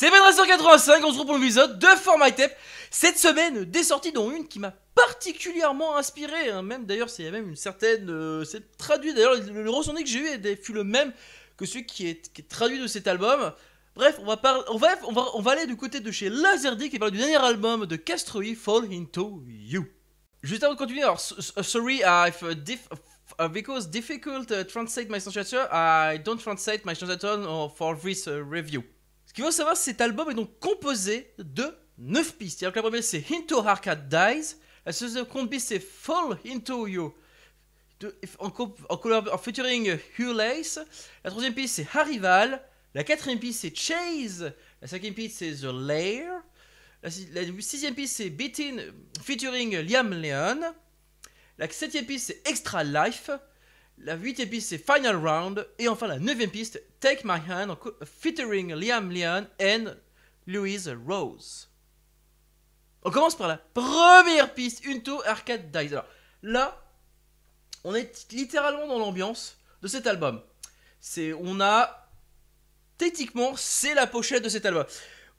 C'est Benra185, on se retrouve pour l'épisode de For My Tape. Cette semaine, des sorties dont une qui m'a particulièrement inspiré, hein. même d'ailleurs c'est même une certaine... euh, c'est traduit, d'ailleurs le, le ressenti que j'ai eu fut le même que celui qui est, traduit de cet album. Bref, on va, on, va, on, va, aller du côté de chez Laserdisc qui parle du dernier album de Castroy, Fall Into You. Juste avant de continuer, alors, so- so- sorry uh, diff- uh, because difficult uh, translate my translator, I don't translate my translator for this uh, review. Qu'il faut savoir, cet album est donc composé de 9 pistes. La première c'est Into Arcade Dies, la seconde piste c'est Fall Into You, en, en, en featuring Hugh Lace, la troisième piste c'est Harival, la quatrième piste c'est Chase, la cinquième piste c'est The Lair, la sixième piste c'est Beatin featuring Liam Leon. La septième piste c'est Extra Life. La huitième piste c'est Final Round. Et enfin la neuvième piste Take My Hand featuring Liam Leon and Louise Rose. On commence par la première piste, Unto Arcade Dice. Alors là, on est littéralement dans l'ambiance de cet album. C'est, on a techniquement, c'est la pochette de cet album.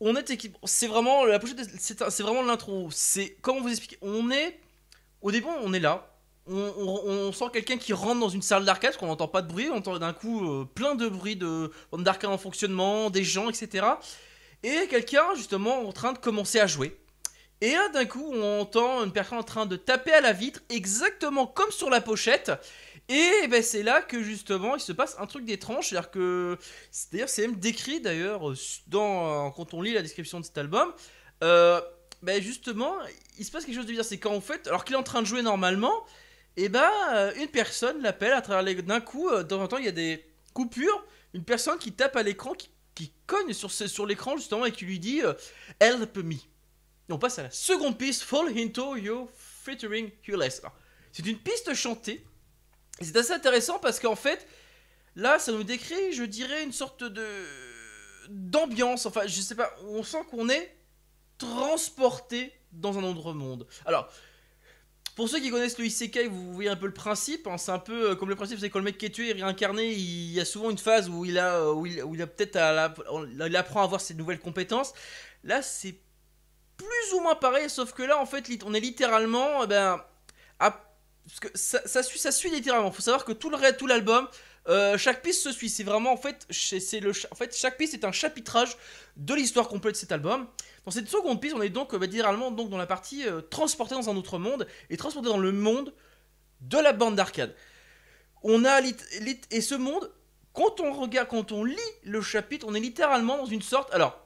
On est c'est vraiment la pochette, c'est vraiment l'intro. C'est comment vous expliquer? On est au début, on est là. On, sent quelqu'un qui rentre dans une salle d'arcade, parce qu'on n'entend pas de bruit, on entend d'un coup euh, plein de bruit de d'arcade en fonctionnement, des gens, etc. Et quelqu'un justement en train de commencer à jouer. Et d'un coup, on entend une personne en train de taper à la vitre, exactement comme sur la pochette. Et ben, c'est là que justement il se passe un truc d'étrange, c'est-à-dire que c'est- même décrit d'ailleurs euh, dans, euh, quand on lit la description de cet album. Ben justement, il se passe quelque chose de bizarre. C'est quand en fait, alors qu'il est en train de jouer normalement, et ben euh, une personne l'appelle à travers les. D'un coup, euh, de temps en temps, il y a des coupures. Une personne qui tape à l'écran, qui, qui cogne sur, ce- sur l'écran justement et qui lui dit euh, Help me. Et on passe à la seconde piste, Fall Into You featuring Hugh Less. Alors, C'est une piste chantée. C'est assez intéressant parce qu'en fait, Là, ça nous décrit, je dirais, une sorte de d'ambiance. Enfin, je sais pas, on sent qu'on est transporté dans un autre monde. Alors, pour ceux qui connaissent le isekai, vous voyez un peu le principe. hein, c'est un peu euh, comme le principe, c'est quand le mec qui est tué est réincarné, il y a souvent une phase où il a, apprend à avoir ses nouvelles compétences. Là, c'est plus ou moins pareil, sauf que là, en fait, on est littéralement, eh ben, ça, suit, ça suit littéralement. Faut savoir que tout le tout l'album, euh, chaque piste se suit. C'est vraiment en fait, c'est le, en fait, chaque piste est un chapitrage de l'histoire complète de cet album. Dans cette seconde piste, on est donc euh, bah, littéralement donc dans la partie euh, transporté dans un autre monde et transporté dans le monde de la bande d'arcade. On a et ce monde, quand on regarde, quand on lit le chapitre, on est littéralement dans une sorte. Alors,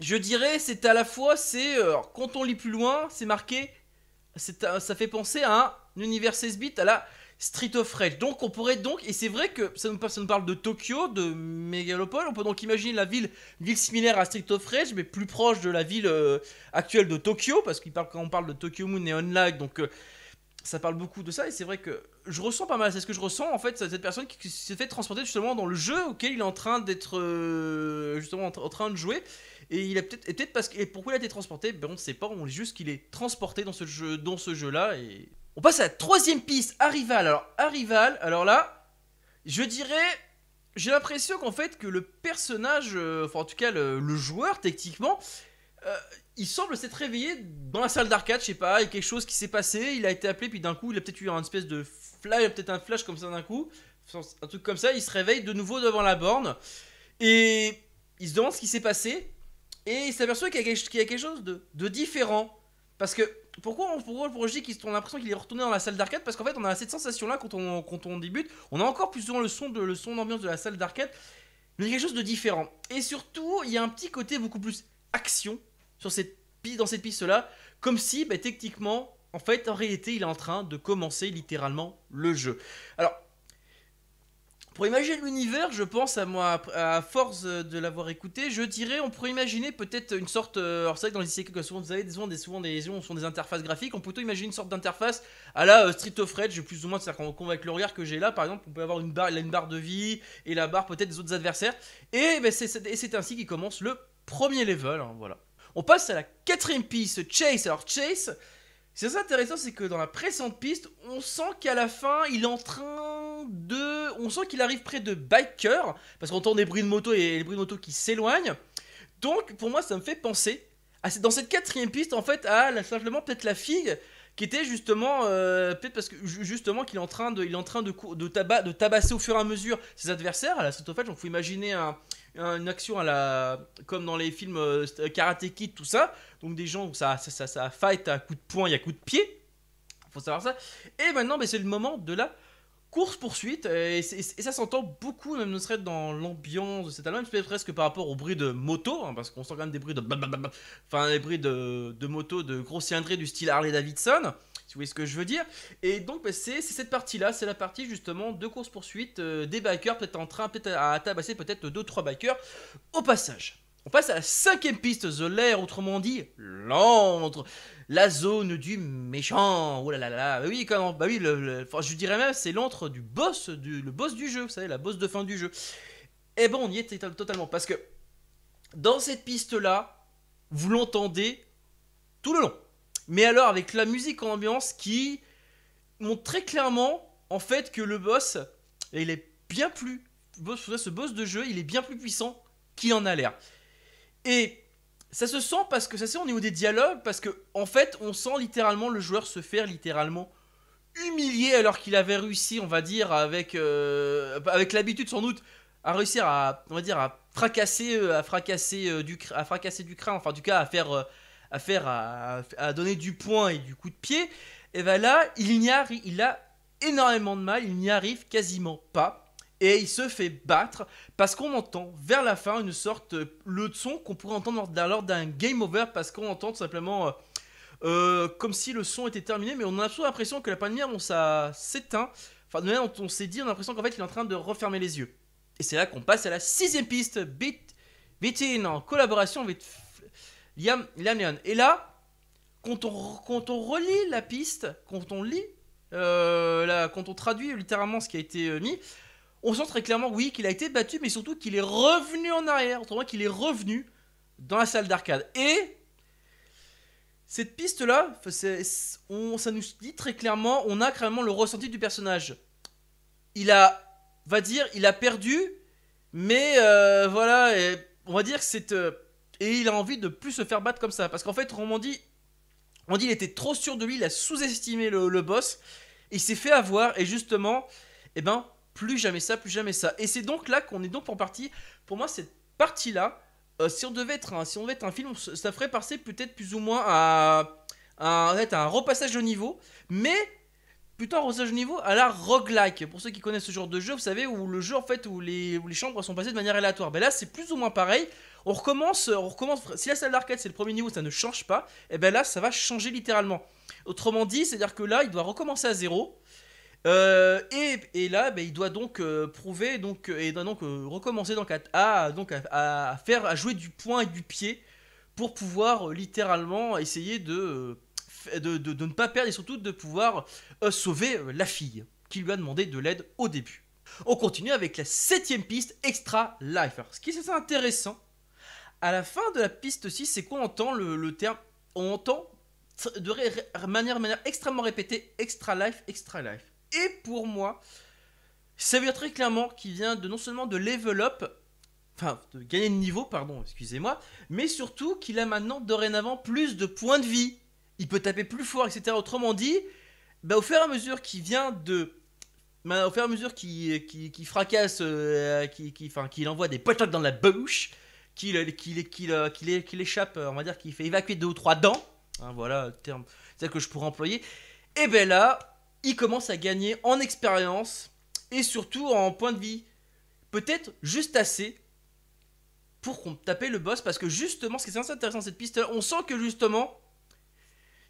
je dirais, c'est à la fois, c'est euh, quand on lit plus loin, c'est marqué, ça fait penser à un univers 16 bits à la Street of Rage. Donc on pourrait donc, et c'est vrai que ça nous, parle de Tokyo, de mégalopole, on peut donc imaginer la ville, une ville similaire à Street of Rage, mais plus proche de la ville euh, actuelle de Tokyo, parce qu'il parle, quand on parle de Tokyo Moon et Online, donc euh, ça parle beaucoup de ça, et c'est vrai que je ressens pas mal, c'est ce que je ressens en fait, cette personne qui, s'est fait transporter justement dans le jeu auquel il est en train d'être euh, justement en, tra- en train de jouer, et il a peut-être, peut-être parce que, et pourquoi il a été transporté, ben on ne sait pas, on lit juste qu'il est transporté dans ce jeu, dans ce jeu-là, et on passe à la troisième piste, Arrival. Alors, Arrival, alors là, je dirais, j'ai l'impression qu'en fait, que le personnage, euh, enfin en tout cas le, joueur, techniquement, euh, il semble s'être réveillé dans la salle d'arcade, je sais pas, il y a quelque chose qui s'est passé, il a été appelé, puis d'un coup, il a peut-être eu un espèce de flash, peut-être un flash comme ça d'un coup, un truc comme ça, il se réveille de nouveau devant la borne, et il se demande ce qui s'est passé, et il s'aperçoit qu'il y, a quelque- chose de différent. Parce que, pourquoi, on- a l'impression qu'il est retourné dans la salle d'arcade? Parce qu'en fait, on a cette sensation-là quand on, débute. On a encore plus souvent le son de d'ambiance de la salle d'arcade, mais quelque chose de différent. Et surtout, il y a un petit côté beaucoup plus action sur cette dans cette piste-là, comme si, bah, techniquement, en fait, en réalité, il est en train de commencer littéralement le jeu. Alors, pour imaginer l'univers, je pense à moi, à force de l'avoir écouté, je dirais, on pourrait imaginer peut-être une sorte. euh, alors, c'est vrai que dans les isekai, souvent, vous avez des, souvent des, souvent, ce sont des interfaces graphiques, on peut plutôt imaginer une sorte d'interface à la euh, Street of Rage, plus ou moins, c'est-à-dire qu'on avec le regard que j'ai là, par exemple, on peut avoir une barre, une barre de vie et la barre peut-être des autres adversaires. Et ben, c'est ainsi qu'il commence le premier level, hein, voilà. On passe à la quatrième piste, Chase. Alors, Chase, c'est assez intéressant, c'est que dans la précédente piste, on sent qu'à la fin, il est en train On sent qu'il arrive près de biker, parce qu'on entend des bruits de moto et les bruits de moto qui s'éloignent. Donc, pour moi, ça me fait penser, dans cette quatrième piste, en fait, à simplement peut-être la fille qui était justement euh, peut-être parce que justement qu'il est en train de il est en train de tabasser au fur et à mesure ses adversaires. À la Street of Rage donc faut imaginer un, une action à la comme dans les films euh, Karate Kid tout ça. Donc des gens où ça ça, ça, ça fight à coups de poing et à coups de pied. Faut savoir ça. Et maintenant ben, c'est le moment de la course poursuite et, ça s'entend beaucoup même ne serait dans l'ambiance de cet album presque par rapport au bruit de moto hein, parce qu'on sent quand même des bruits de enfin des bruits de, de moto de gros cylindrés du style Harley Davidson si vous voyez ce que je veux dire. Et donc bah, c'est cette partie là c'est la partie justement de course poursuite euh, des bikers peut-être en train peut-être à tabasser peut-être 2-3 bikers au passage on passe à la cinquième piste, The Lair, autrement dit, Londres la zone du méchant. Oh là là là, bah oui, quand, bah oui, je dirais même c'est l'antre du boss, du, le boss du jeu, vous savez, la boss de fin du jeu. Et eh bon, on y était totalement parce que dans cette piste là, vous l'entendez tout le long. Mais alors avec la musique en ambiance qui montre très clairement en fait que le boss, il est bien plus, ce boss de jeu, il est bien plus puissant qu'il en a l'air. Et ça se sent parce que ça se sent au niveau des dialogues, parce que en fait, on sent littéralement le joueur se faire littéralement humilier alors qu'il avait réussi, on va dire, avec, euh, avec l'habitude sans doute, à réussir à, on à fracasser, euh, à fracasser euh, du, à fracasser du crâne, enfin du cas à faire, à faire, à, donner du poing et du coup de pied. Et ben là, il y a, il a énormément de mal, il n'y arrive quasiment pas et il se fait battre parce qu'on entend vers la fin une sorte le son qu'on pourrait entendre lors d'un game over parce qu'on entend tout simplement euh, euh, comme si le son était terminé mais on a toujours l'impression que la lumière on ça s'éteint enfin de manière on s'est dit on a l'impression qu'en fait il est en train de refermer les yeux. Et c'est là qu'on passe à la sixième piste Beat Beatin en collaboration avec Liam, Liam et là quand on, quand on relit la piste quand on lit euh, quand on traduit littéralement ce qui a été mis on sent très clairement, oui, qu'il a été battu, mais surtout qu'il est revenu en arrière, autrement qu'il est revenu dans la salle d'arcade. Et cette piste-là, ça nous dit très clairement, on a clairement le ressenti du personnage. Il a, va dire, il a perdu, mais euh, voilà, on va dire que c'est... Euh, et il a envie de plus se faire battre comme ça. Parce qu'en fait, on dit, on dit il était trop sûr de lui, il a sous-estimé le, le boss, il s'est fait avoir, et justement, eh ben, plus jamais ça, plus jamais ça. Et c'est donc là qu'on est donc en partie. Pour moi, cette partie-là, euh, si on devait être un, si on devait être un film, ça ferait passer peut-être plus ou moins à, à, un repassage de niveau, mais plutôt un repassage de niveau à la roguelike. Pour ceux qui connaissent ce genre de jeu, vous savez où le jeu en fait où les, où les chambres sont passées de manière aléatoire. Ben là, c'est plus ou moins pareil. On recommence, on recommence. Si la salle d'arcade c'est le premier niveau, ça ne change pas. Et ben là, ça va changer littéralement. Autrement dit, c'est-à-dire que là, il doit recommencer à zéro. Euh, et, là, ben, il doit donc euh, prouver donc et doit donc euh, recommencer donc à, donc à, faire à jouer du poing et du pied pour pouvoir littéralement essayer de de, de, ne pas perdre et surtout de pouvoir sauver la fille qui lui a demandé de l'aide au début. On continue avec la septième piste Extra Life. ce qui est intéressant à la fin de la piste 6, c'est qu'on entend le, terme, on entend de manière extrêmement répétée Extra Life, Extra Life. Et pour moi, ça veut dire très clairement qu'il vient de non seulement de level enfin de gagner de niveau, pardon, excusez-moi, mais surtout qu'il a maintenant dorénavant plus de points de vie. Il peut taper plus fort, etc. Autrement dit, bah, au fur et à mesure qu'il vient de bah, au fur et à mesure qu'il qui, fracasse, euh, qu'il envoie des potes dans la bouche, qu'il échappe, on va dire qu'il fait évacuer deux ou trois dents, hein, voilà le terme que je pourrais employer, et ben là, il commence à gagner en expérience et surtout en point de vie. Peut-être juste assez pour qu'on taper le boss parce que justement, ce qui est intéressant cette piste, on sent que justement,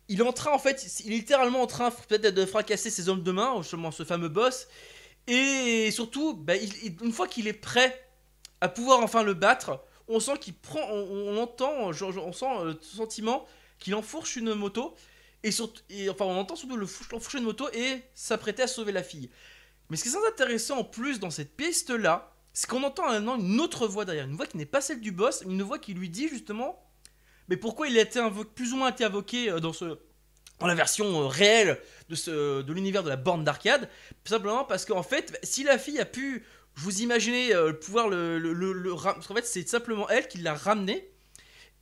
il est en train en fait, il est littéralement en train peut-être de fracasser ses hommes de main, justement ce fameux boss, et surtout, bah, une fois qu'il est prêt à pouvoir enfin le battre, on sent qu'il prend, on, entend, on sent euh, le sentiment qu'il enfourche une moto et, enfin, on entend surtout le l'enfourcher de moto et s'apprêter à sauver la fille. Mais ce qui est intéressant en plus dans cette piste-là, c'est qu'on entend maintenant une autre voix derrière. Une voix qui n'est pas celle du boss, mais une voix qui lui dit justement mais pourquoi il a été invoqué, plus ou moins été invoqué euh, dans ce, dans la version réelle de, ce, de l'univers de la borne d'arcade? Simplement parce qu'en fait, si la fille a pu, vous imaginez, pouvoir le, le, le, parce qu'en fait, c'est simplement elle qui l'a ramené.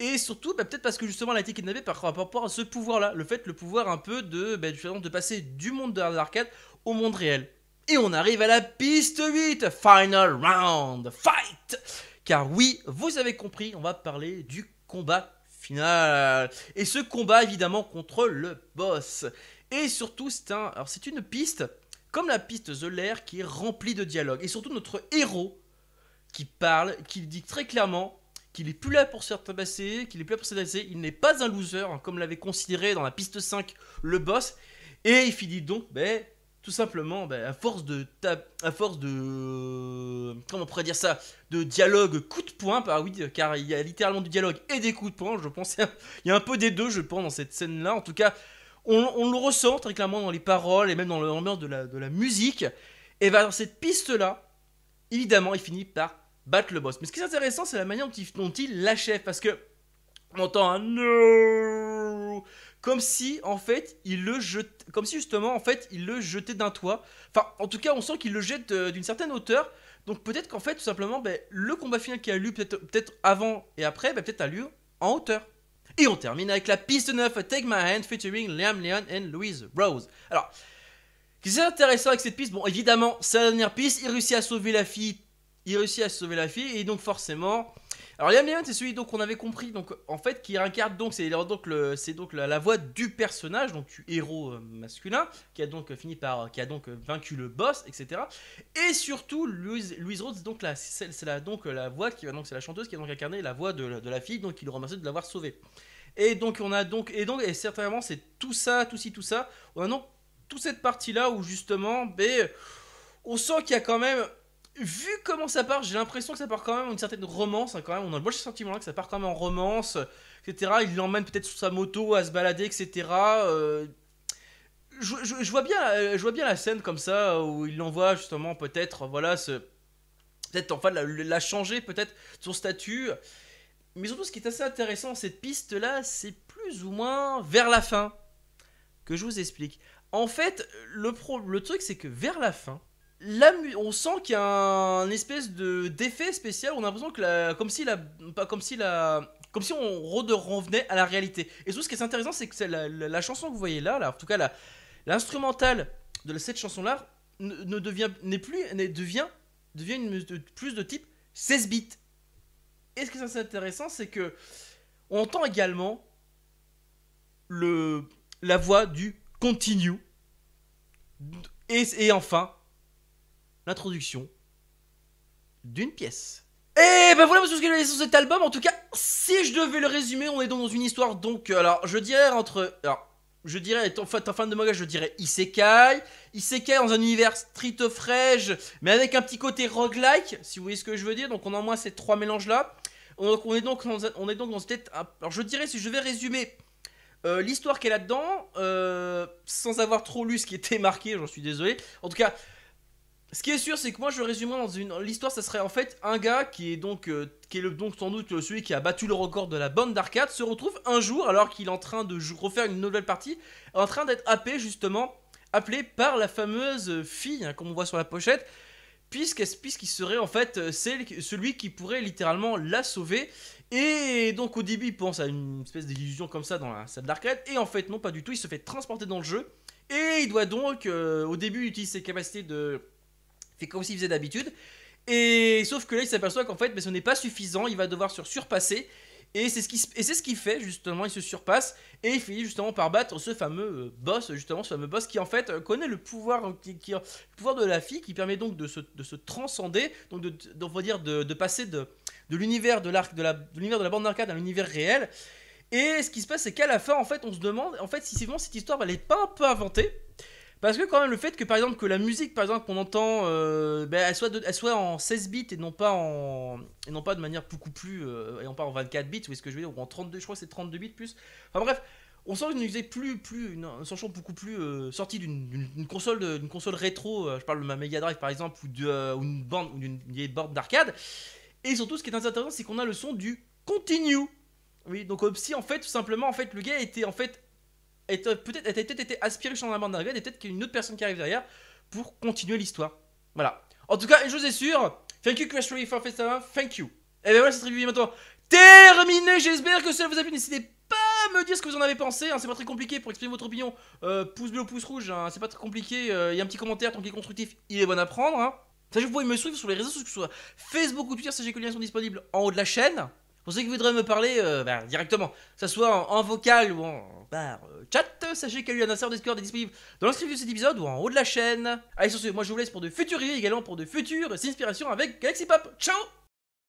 Et surtout, bah, peut-être parce que justement, elle a été kidnappée par rapport à ce pouvoir-là. Le fait, le pouvoir un peu de, bah, de passer du monde de l'arcade au monde réel. Et on arrive à la piste 8, Final Round, Fight Car oui, vous avez compris, on va parler du combat final. Et ce combat, évidemment, contre le boss. Et surtout, c'est un, alors c'est une piste, comme la piste The Lair, qui est remplie de dialogues. Et surtout, notre héros qui parle, qui dit très clairement qu'il est plus là pour se tabasser, qu'il est plus là pour se tabasser, il n'est pas un loser, hein, comme l'avait considéré dans la piste 5 le boss. Et il finit donc, ben, tout simplement, ben, à force de à force de comment on pourrait dire ça, de dialogue coup de poing, bah oui, car il y a littéralement du dialogue et des coups de poing. Je pense il y a un peu des deux, je pense, dans cette scène-là. En tout cas, on, le ressent très clairement dans les paroles et même dans l'ambiance de la, de la musique. Et ben, dans cette piste-là, évidemment, il finit par battre le boss. Mais ce qui est intéressant, c'est la manière dont il, l'achève, parce que on entend un no comme si en fait il le jette, comme si justement en fait il le jetait d'un toit. Enfin, en tout cas, on sent qu'il le jette euh, d'une certaine hauteur. Donc peut-être qu'en fait, tout simplement, ben, le combat final qui a lieu peut-être peut avant et après, ben, peut-être a lieu en hauteur. Et on termine avec la piste 9, Take My Hand, featuring Liam Leon et Louise Rose. Alors, ce qui est intéressant avec cette piste, bon, évidemment, c'est la dernière piste, il réussit à sauver la fille il réussit à sauver la fille et donc forcément alors Liam Neeson c'est celui donc qu'on avait compris donc en fait qui incarne donc c'est donc c'est donc la, voix du personnage donc du héros euh, masculin qui a donc fini par qui a donc vaincu le boss etc et surtout Louise, Louise Rhodes donc là c'est la donc la voix qui va donc c'est la chanteuse qui a donc incarné la voix de, de la fille donc il le remercie de l'avoir sauvée. Et donc on a donc et donc et certainement c'est tout ça tout ci tout ça. On a donc toute cette partie là où justement ben, on sent qu'il y a quand même vu comment ça part, j'ai l'impression que ça part quand même une certaine romance. Hein, quand même, on a le bon sentiment là que ça part quand même en romance, etc. Il l'emmène peut-être sur sa moto à se balader, etc. Euh, je, vois bien, euh, je vois bien la scène comme ça où il l'envoie justement peut-être, voilà, peut-être enfin la, la changer peut-être son statut. Mais surtout, ce qui est assez intéressant, cette piste-là, c'est plus ou moins vers la fin que je vous explique. En fait, le, le truc, c'est que vers la fin, on sent qu'il y a un espèce de d'effet spécial. On a l'impression que la, comme si la, pas comme si la, comme si on revenait à la réalité. Et tout ce qui est intéressant, c'est que la, chanson que vous voyez là, là, en tout cas l'instrumental de cette chanson-là, ne, devient n'est plus, devient devient plus de type 16 bits. Et ce qui est intéressant, c'est que on entend également le la voix du continue. Et, et enfin, l'introduction d'une pièce. Et ben voilà, monsieur, ce que j'ai sur cet album. En tout cas, si je devais le résumer, on est donc dans une histoire. Donc, euh, alors, je dirais entre. Alors, je dirais, en fait, de manga, je dirais Isekai. Isekai dans un univers Street of Rage, mais avec un petit côté roguelike, si vous voyez ce que je veux dire. Donc, on a au moins ces trois mélanges-là. On est donc dans, on est donc dans cette. Alors, je dirais, si je devais résumer euh, l'histoire qu'elle a là-dedans, euh, sans avoir trop lu ce qui était marqué, j'en suis désolé. En tout cas, ce qui est sûr, c'est que moi je résumerai dans une l'histoire, ça serait en fait un gars qui est donc euh, qui est donc sans doute celui qui a battu le record de la bande d'arcade se retrouve un jour alors qu'il est en train de refaire une nouvelle partie, en train d'être happé justement, appelé par la fameuse fille hein, comme on voit sur la pochette, puisqu'il serait en fait euh, celui qui pourrait littéralement la sauver. Et donc au début il pense à une espèce d'illusion comme ça dans la salle d'arcade et en fait non pas du tout, il se fait transporter dans le jeu et il doit donc euh, au début utiliser ses capacités de fait comme s'il faisait d'habitude. Et sauf que là, il s'aperçoit qu'en fait, mais ce n'est pas suffisant, il va devoir se surpasser. Et c'est ce qui et c'est ce qu'il fait justement, il se surpasse et il finit justement par battre ce fameux euh, boss, justement ce fameux boss qui en fait euh, connaît le pouvoir qui, le pouvoir de la fille qui permet donc de se, de se transcender, donc de, dire de, passer de, l'univers de l'arc de la l'univers de la bande d'arcade à l'univers réel. Et ce qui se passe c'est qu'à la fin en fait, on se demande en fait si c'est cette histoire elle est pas un peu inventée parce que quand même le fait que par exemple que la musique par exemple qu'on entend euh, ben, elle, soit elle soit en 16 bits et non pas en et non pas de manière beaucoup plus euh, et non pas en 24 bits ou est-ce que je veux dire ou en 32 je crois c'est 32 bits plus. Enfin bref, on sent une musique plus plus une, chanson beaucoup plus euh, sortie d'une console d'une console rétro, je parle de ma Mega Drive par exemple ou d'une bande ou d'une borne d'arcade. Et surtout ce qui est intéressant c'est qu'on a le son du continue. Oui, donc si en fait tout simplement en fait le gars était en fait peut-être peut été aspiré sur la bande d'arrivée et peut-être qu'il y a une autre personne qui arrive derrière pour continuer l'histoire. Voilà. En tout cas, une chose est sûre, thank you Crash for Festival, thank you. Et bien voilà, cette review est maintenant terminée. J'espère que ça vous a plu. N'hésitez pas à me dire ce que vous en avez pensé. Hein, c'est pas très compliqué pour exprimer votre opinion. Euh, pouce bleu ou pouce rouge, hein, c'est pas très compliqué. Euh, il y a un petit commentaire tant qu'il est constructif, il est bon à prendre. Hein. Sachez que vous pouvez me suivre sur les réseaux sociaux, que ce soit Facebook ou Twitter, sachez que les liens sont disponibles en haut de la chaîne. Pour ceux qui voudraient me parler euh, bah, directement, que ce soit en, vocal ou en bah, chat, sachez qu'il y a eu un Discord disponible dans l'inscription de cet épisode ou en haut de la chaîne. Allez sur ce, moi je vous laisse pour de futures vidéos également pour de futures inspirations avec Galaxy Pop. Ciao